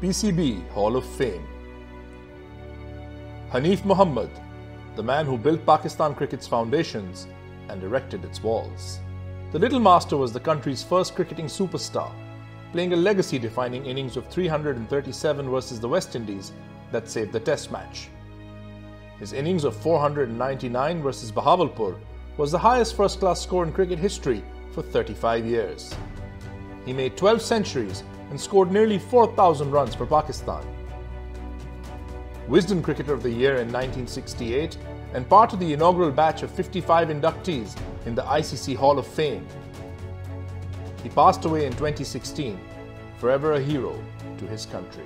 PCB Hall of Fame. Hanif Mohammad, the man who built Pakistan cricket's foundations and erected its walls. The Little Master was the country's first cricketing superstar, playing a legacy defining innings of 337 versus the West Indies that saved the Test match. His innings of 499 versus Bahawalpur was the highest first class score in cricket history for 35 years. He made 12 centuries and scored nearly 4,000 runs for Pakistan. Wisden Cricketer of the Year in 1968 and part of the inaugural batch of 55 inductees in the ICC Hall of Fame. He passed away in 2016, forever a hero to his country.